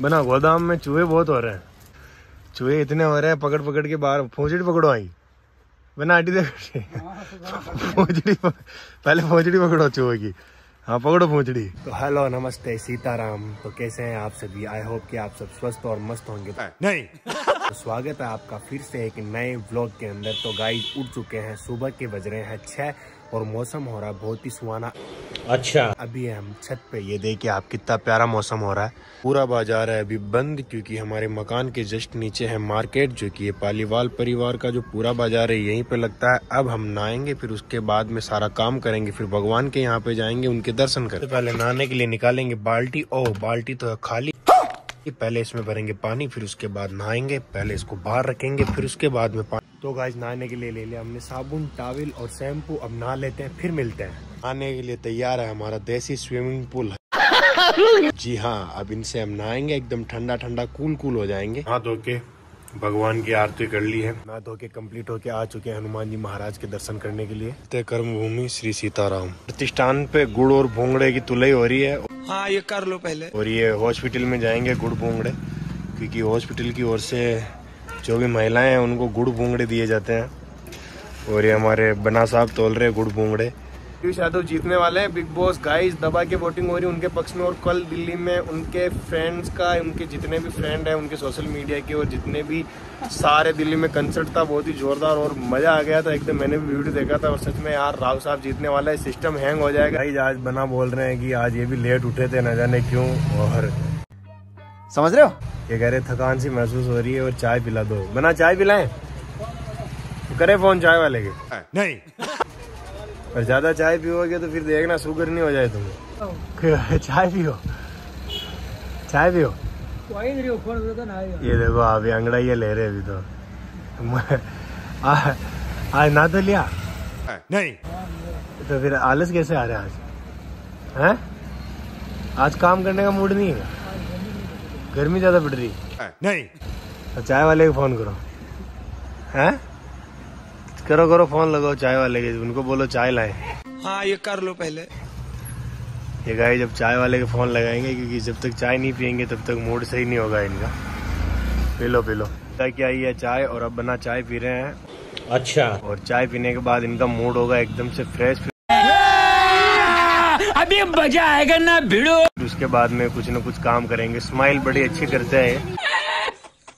बना गोदाम में चूहे बहुत हो रहे हैं। चूहे इतने हो रहे हैं पकड़ पकड़ के बाहर फोजड़ी पकड़ो आई। बना आटी देख फोजड़ी पहले फोजड़ी पकड़ो चूहे की। हाँ पकड़ो फोजड़ी। तो हेलो नमस्ते सीताराम। तो कैसे हैं आप सभी? आई होप कि आप सब स्वस्थ और मस्त होंगे। नहीं। तो स्वागत है आपका फिर से एक नए व्लॉग के अंदर। तो गाइस उठ चुके हैं सुबह के बज रहे हैं छह। और मौसम हो रहा है बहुत ही सुहाना। अच्छा। अभी हम छत पे ये देखिए आप कितना प्यारा मौसम हो रहा है। पूरा बाज़ार है अभी बंद क्योंकि हमारे मकान के जस्ट नीचे है मार्केट जो कि ये पालीवाल परिवार का जो पूरा बाज़ार है यहीं पे लगता है। अब हम नहाएँगे फिर उसके बाद में सारा काम करेंगे फिर भगवान के यहाँ पे जाएँगे उनके दर्शन करें पहले नहाने के लिए निकालेंगे बाल्टी। ओह बाल्टी तो है। खाली पहले इसमें भरेंगे पानी फिर उसके बाद नहाएँगे पहले इसको बाहर रखेंगे फिर उसके बाद में तो गाइस नहाने के लिए ले लिया हमने साबुन टावल और शैम्पू अब नहा लेते हैं फिर मिलते हैं। आने के लिए तैयार है हमारा देसी स्विमिंग पूल जी हाँ अब इनसे हम नहाएँगे एकदम ठंडा ठंडा कूल कूल हो जाएँगे। हाथ धो के भगवान की आरती कर ली है। नहा धो के कंप्लीट होके आ चुके हैं हनुमान जी महाराज के दर्शन करने के लिए। कर्म भूमि श्री सीताराम। प्रतिष्ठान पे गुड़ और भोंगड़े की तुलई हो रही है। हाँ ये कर लो पहले। और ये हॉस्पिटल में जाएँगे गुड़ भोंगड़े क्योंकि हॉस्पिटल की ओर से जो भी महिलाएँ हैं उनको गुड़ भूंगड़े दिए जाते हैं। और ये हमारे बना साहब तोल रहे गुड़ भूंगड़े। पीयूष यादव जीतने वाले हैं बिग बॉस गाइस दबा के वोटिंग हो रही है उनके पक्ष में और कल दिल्ली में उनके फ्रेंड्स का उनके जितने भी फ्रेंड हैं उनके सोशल मीडिया के और जितने भी सारे दिल्ली में कंसर्ट था बहुत ही जोरदार और मज़ा आ गया था। एकदम मैंने भी वीडियो देखा था और सच में यार राव साहब जीतने वाला है सिस्टम हैंग हो जाएगा। गाइस आज बना बोल रहे हैं कि आज ये भी लेट उठे थे न जाने क्यों और समझ रहे हो? ये कह रहे थकान सी महसूस हो रही है और चाय पिला दो। बना चाय पिलाएँ? करे फ़ोन चाय वाले के। नहीं। और ज़्यादा चाय पियोगे तो फिर देखना शुगर नहीं हो जाए तुम्हें। चाय पियो। चाय पियो। ये देखो आप ये अंगड़ाइया ले रहे अभी तो। आज ना तो लिया। नहीं। तो फिर आलस कैसे आ रहा है आज? हैं? आज काम करने का मूड नहीं है? गर्मी ज़्यादा पड़ रही नहीं। तो चाय वाले को फ़ोन करो। हैं? करो करो फ़ोन लगाओ चाय वाले के। उनको बोलो चाय लाए। हाँ ये कर लो पहले। ये गाय जब चाय वाले के फ़ोन लगाएँगे क्योंकि जब तक चाय नहीं पियेंगे तब तक मूड सही नहीं होगा इनका। पी लो पी लो। क्या आई है चाय? और अब बना चाय पी रहे हैं। अच्छा। और चाय पीने के बाद इनका मूड होगा एकदम से फ्रेश। अभी मज़ा आएगा ना भिड़ो। उसके बाद में कुछ न कुछ काम करेंगे। स्माइल बड़ी अच्छी करते हैं।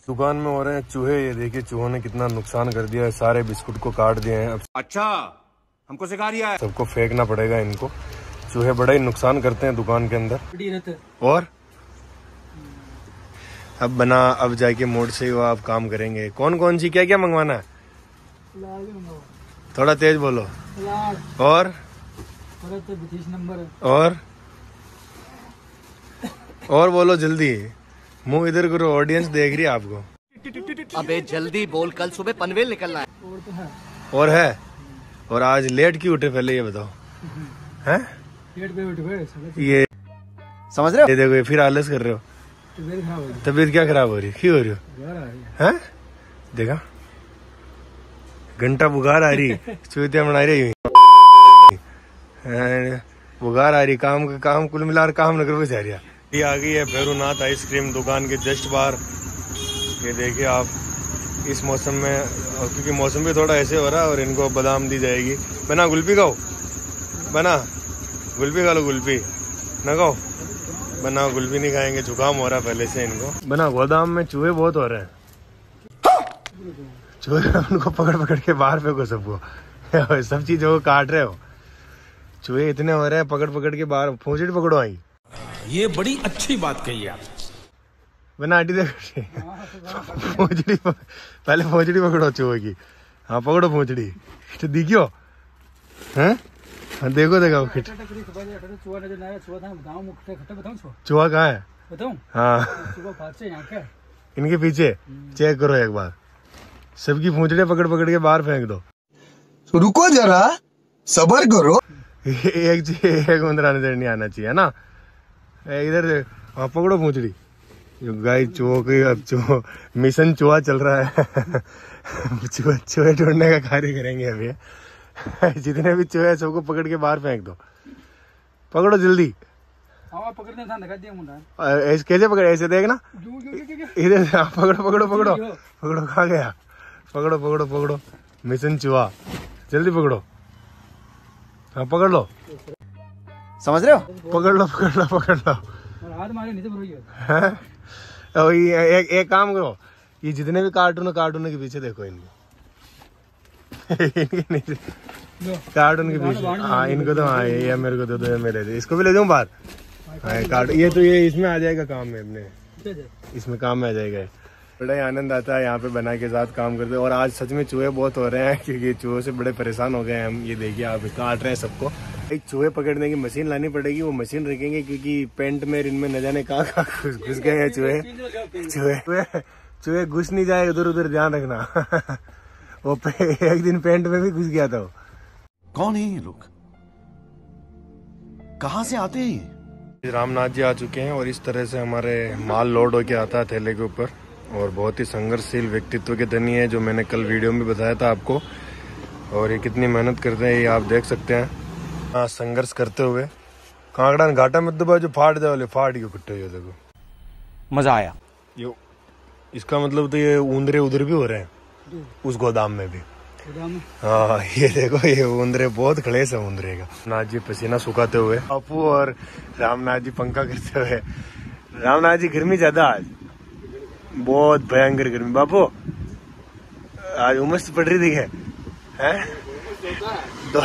दुकान में हो रहे हैं चूहे। ये देखिए चूहों ने कितना नुकसान कर दिया है। सारे बिस्कुट को काट दिए हैं। अब अच्छा हमको सिखा रिया है। सबको फेंकना पड़ेगा इनको। चूहे बड़ा ही नुकसान करते हैं दुकान के अंदर। और? अब बना अब जाके मोड़ से ही वो आप काम करेंगे। कौन कौन सी क्या क्या मंगवाना है? थोड़ा तेज बोलो। और? और? और बोलो जल्दी। मुँह इधर करो ऑडियंस देख रही है आपको। अबे जल्दी बोल कल सुबह पनवेल निकलना है। और है। और आज लेट क्यों उठे पहले ये बताओ। हैं? ये समझ रहे हो? ये देखो ये फिर आलस कर रहे हो। तबीयत क्या खराब हो रही है? क्यों हो रही हो? हैं। देखा? घंटा बुखार आ रही चूतिया बना रही बुखार आ रही काम का काम कुल मिला काम नगर में जा रही ये आ गई है भैरूनाथ आइसक्रीम दुकान के जस्ट बाहर। ये देखिए आप इस मौसम में क्योंकि मौसम भी थोड़ा ऐसे हो रहा है और इनको बादाम दी जाएगी। बना गुल्फी खाओ। बना। गुल्फी खा लो गुल्फी ना खाओ। बना गुल्फी नहीं खाएँगे जुकाम हो रहा है पहले से इनको। बना गोदाम में चूहे बहुत हो रहे हैं। चूहे उनको पकड़ पकड़ के बाहर फेंको सबको। सब चीज़ों को काट रहे हो। चूहे इतने हो रहे हैं पकड़ पकड़ के बाहर फोजड़ी पकड़ो आई। ये बड़ी अच्छी बात कही आप। बना आटी देख फोजड़ी पहले फोजड़ी पकड़ो चूहे की। हाँ पकड़ो फोजड़ी। तो दिखियो। हैं? हाँ देखो देखो खिट। चूहा कहाँ है? हाँ। इनके पीछे। चेक करो एक बार। सबकी पूंछड़े पकड़ पकड़ के बाहर फेंक दो। रुको जरा। सबर करो। एक चीज- एक बंदरा नज़र नहीं आना चाहिए है ना? इधर हाँ पकड़ो पूंछड़ी गाय चूहो की अब चूहो मिशन चूहा चल रहा है। चूहे चूहे ढूँढने का कार्य करेंगे अभी। जितने भी चूहे हैं सबको पकड़ के बाहर फेंक दो। पकड़ो जल्दी। अ, ऐसे कैसे पकड़े ऐसे देखना इधर हाँ, पकड़ो पकड़ो पकड़ो। पकड़ो कहाँ गया? पकड़ो पकड़ो पकड़ो। मिशन चुहा जल्दी पकड़ो। हाँ पकड़ लो। समझ रहे हो? पकड़ लो पकड़ लो पकड़ लो। और हाथ मारे नीचे भरोगे हैं? और ये एक एक काम करो। ये जितने भी कार्टून है कार्टून के पीछे देखो इनके। इनके नीचे। लो। कार्टून के पीछे। हाँ इनको तो हाँ ये मेरे को दे दो ये मेरे दे। इसको भी ले जाऊँ बाहर? हाँ ये कार्टून ये तो ये इसमें आ जाएगा काम में अपने। दे दे। इसमें काम में आ जाएगा। बड़ा ही आनंद आता है यहाँ पे बना के साथ काम करते और आज सच में चूहे बहुत हो रहे हैं क्योंकि चूहों से बड़े परेशान हो गए हैं हम। ये देखिए आप काट रहे हैं सबको। एक चूहे पकड़ने की मशीन लानी पड़ेगी वो मशीन रखेंगे क्योंकि पेंट में इनमें न जाने कहाँ कहाँ घुस घुस गए हैं चूहे। चूहे चूहे चूहे घुस नहीं जाए उधर उधर ध्यान रखना। वो एक दिन पेंट में भी घुस गया था वो। कौन है ये लोग? कहाँ से आते हैं रामनाथ जी आ चुके हैं और इस तरह से हमारे माल लोड होके आता है थैले के ऊपर। और बहुत ही संघर्षशील व्यक्तित्व के धनी है जो मैंने कल वीडियो में बताया था आपको। और ये कितनी मेहनत करते हैं ये आप देख सकते हैं। हाँ संघर्ष करते हुए। कांगड़ा ने घाटा में दबा जो फाड़ दे वाले फाड़ के कुट्टे जो देखो। मज़ा आया। ये इसका मतलब तो ये ऊंदरे उधर भी हो रहे हैं उस गोदाम में भी। हाँ ये देखो ये उंदरे बहुत खड़ेस है उंदरे का। नाथ जी पसीना सुखाते हुए। अपू और रामनाथ जी पंखा करते हुए। रामनाथ जी गर्मी ज़्यादा आज। बहुत भयंकर गर्मी। बापू आज उमस पड़ रही थी है? दो,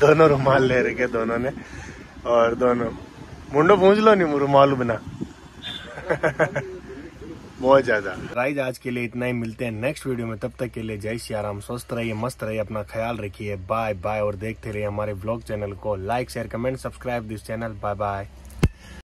दोनों रुमाल ले रखे दोनों ने और दोनों। मुंडो पूछ लो नहीं रुमाल बिना। बहुत ज़्यादा। राइज आज के लिए इतना ही। मिलते हैं नेक्स्ट वीडियो में। तब तक के लिए जय श्री राम। स्वस्थ रहिए मस्त रहिए अपना ख्याल रखिए। बाय बाय और देखते रहिए हमारे ब्लॉग चैनल को। Like share comment subscribe this channel bye bye